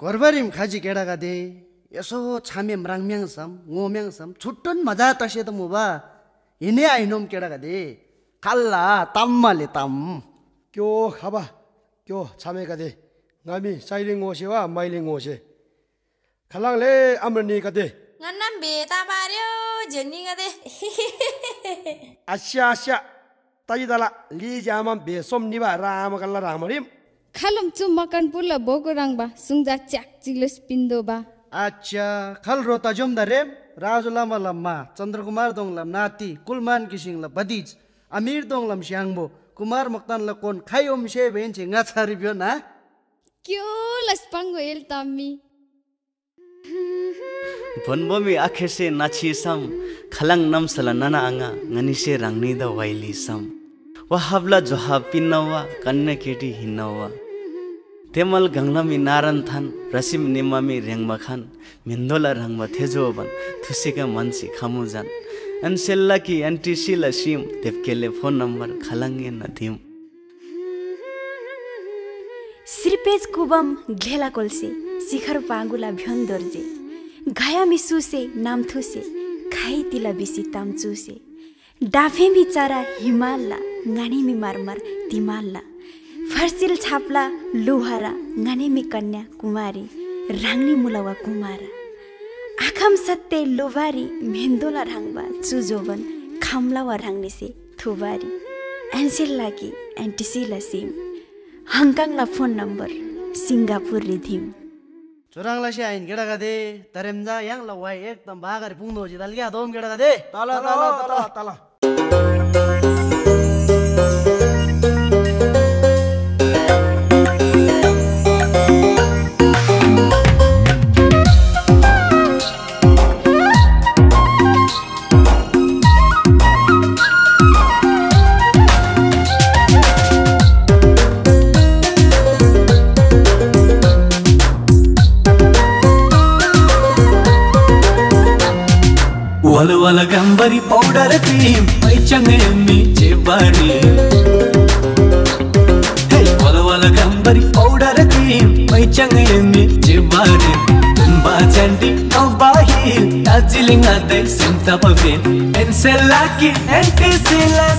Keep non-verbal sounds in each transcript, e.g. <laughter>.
거버림 가지 게다가 돼 예소 참에 mrangmyangsam ngomyangsam chutton maja ta she da muba ine ainom keda ga de kalla tamma le tam. Kyo khaba kyo chame ga de ngami sailing ngose wa mailing ngose khalang le amrani ga de. Ngannam be ta ba ryo jenni ga de. <laughs> Asya asya tayi dala li jamam be som ni ba ram kala ram rim. खालुम चु मकन पुल बोको रङ बा सुङजा च्याक चिलोस पिन्दो बा अच्छा खल रोता जोम दरेम राजु लामा लम्मा चन्द्रकुमार दोङलम नाति कुलमान किसिङ ल बदिज अमीर दोङलम स्याङबो कुमार मक्तान ल कोन खाइओम से भेन्चे ngaछारि बियो ना क्यो लस पंगो एल तम्मी भन्बोमी आखेसे नाचिसम खलाङ नम्सला नना आङा ngनिसे राङ्नी द वाइलिसम वहाबला जोहाब पिन्नवा कन्ने केटी हिन्नवा तेमल गङ्लमी नारन थान रसिम निमामी रेङमा खान मिन्दोला रङमा थेजोबन थुसेका मनसी खामुजान अनसेल्ला कि एन्टिसिला सिम तेपकेले फोन नम्बर खलाङ्गे नथिम सिर्पेज कुबम घेला कोल्से शिखर पाङ्गुला भ्योन दोर्जे। घाया मिसुसे नाम थुसे खाइ तिला बिसी ताम चुसे। डाफे बिचारा हिमालला गानेमी मारमार तिमालला। फर्सिल छाप्ला लुहारा गानेमी कन्या कुमारी राङ्नी मुलावा कुमारा। आखम सत्ते लोभारी मेन्दोला राङ्बा चुजोबन खाम्लावा राङ्नेसे थुबारी। एन्सेल लागी एन्टिसिला सिम। हङकङला फोन नम्बर सिङ्गापुर रिधिम। चोराङला से आइन केडाका दे तरेमजा याङ ल वाइ एकदम बागरी पुग्दो जी दल क्या दोम केडाका दे tala tala tala tala powder cream ಮೈ ಚಂಗಮ್ಮಿ ಚೆಬ್ಬಾರಿ ಒಲ ಒಲ ಗಂಬರಿ ಪೌಡರ್ ಕ್ರೀಮ್ ಮೈ ಚಂಗಮ್ಮಿ ಚೆಬ್ಬಾರಿ ತುಂಬಾ ಚಂಡಿ ಬಾಹಿ ದಾರ್ಜಿಲಿಂಗ್ ಅದೇ ಸಿಂತ ಬಗೆ ಎನ್ಸೆಲ್ಲಾಕಿ ಎಂಟಿ ಸಿಲಸಿ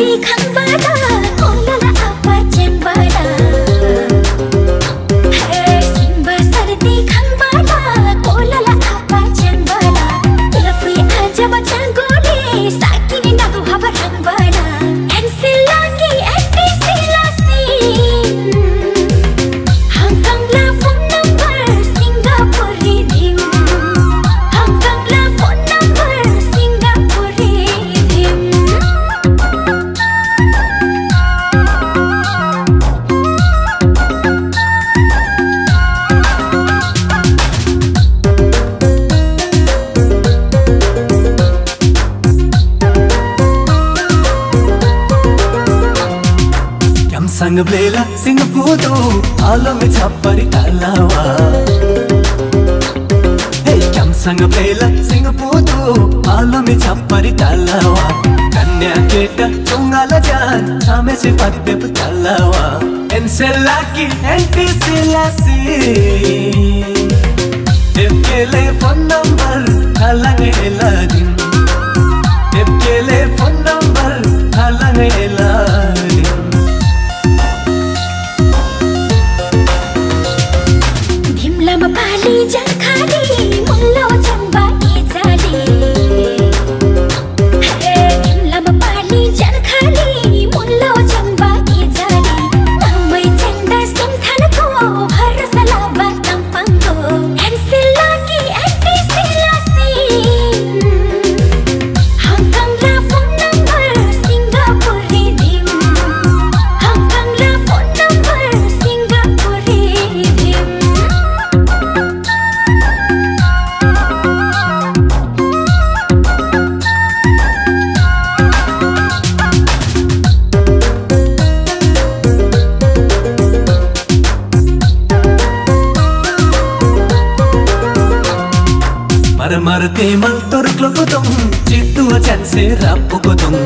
你看。बेला సింగపూదు ఆలోమి చప్పరి తల్లవా హే కంసంగ బేల సింగపూదు ఆలోమి చప్పరి తల్లవా కన్యా కేట చొంగల జాన్ చామెసి పత్తెపు తల్లవా ఎన్సెల్లాకి ఎంటిసిలాసి ఎఫ్కెలే ఫోన్ నంబర్ కలంగేలా దిన్ pugodong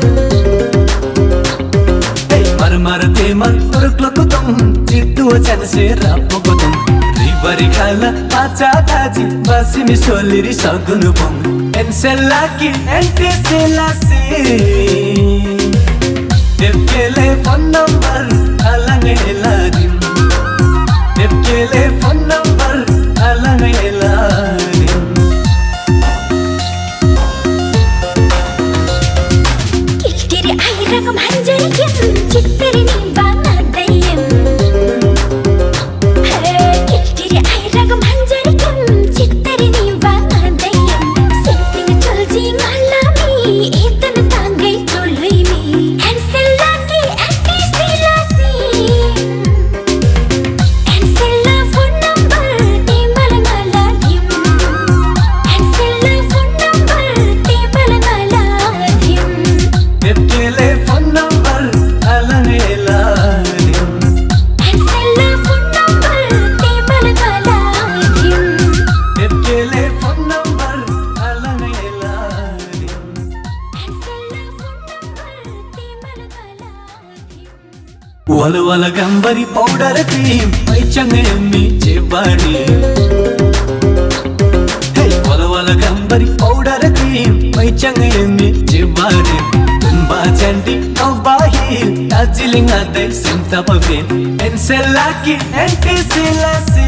Hey marmara te mar turuk lokodong Jiddu achan se ra pugodong Ribari khala pacha thaji Basi mi soliri sagunu pong Ensela ki entesela si Tepkele phone number alange ladim Tepkele phone number వలువల గంబరి powder cream పై చంగయమ్మి చెబ్బారి వలువల గంబరి powder cream పై చంగయమ్మి చెబ్బారి ತುಂಬಾ ಚಂಡಿ ಒಬ್ಬ ಹೀಲ್ ಡಾರ್ಜಿಲಿಂಗ್ ಅದೇ ಸಿಂತಪವೇ ಪೆನ್ಸೆಲ್ ಹಾಕಿ ಎಂಟಿ ಸಿಲಸಿ